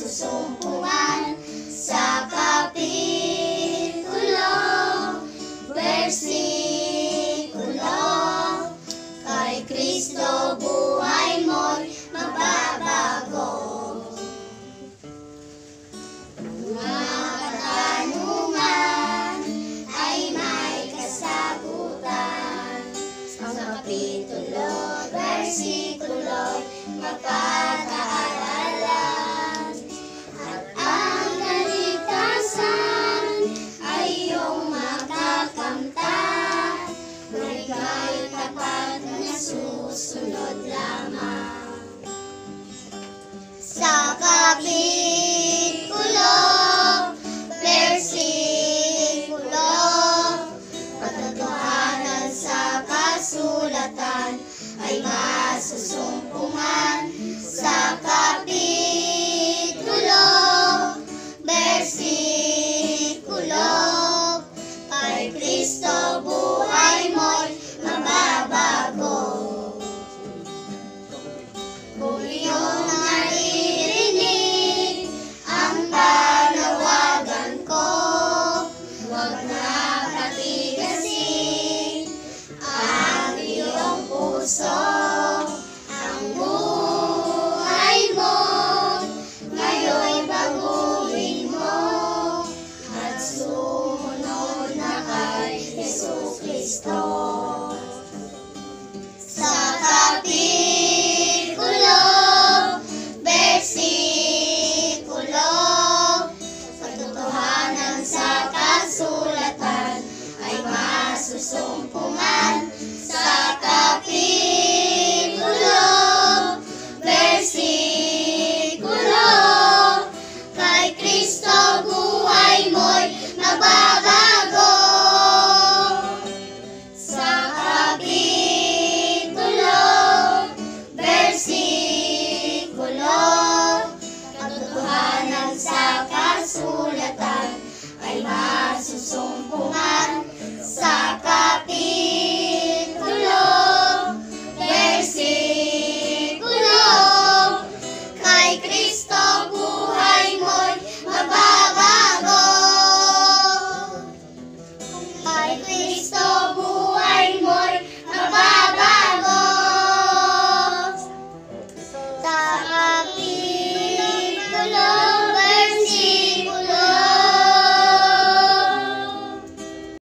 susumpungan sa kapitulo, versikulo. Kay Kristo buhay mo'y mababago. Mga katanungan ay may kasagutan. Ang kapitulo, versikulo, mapag-aaralan. kasama sa kapikulo versikulo pagkatuhanan sa kasulatan ay masusumpungan sa kapitulo versikulo kay Kristo sumpungan sa kapitulo versikulo kay Kristo buhay mo'y mababago. Kay Kristo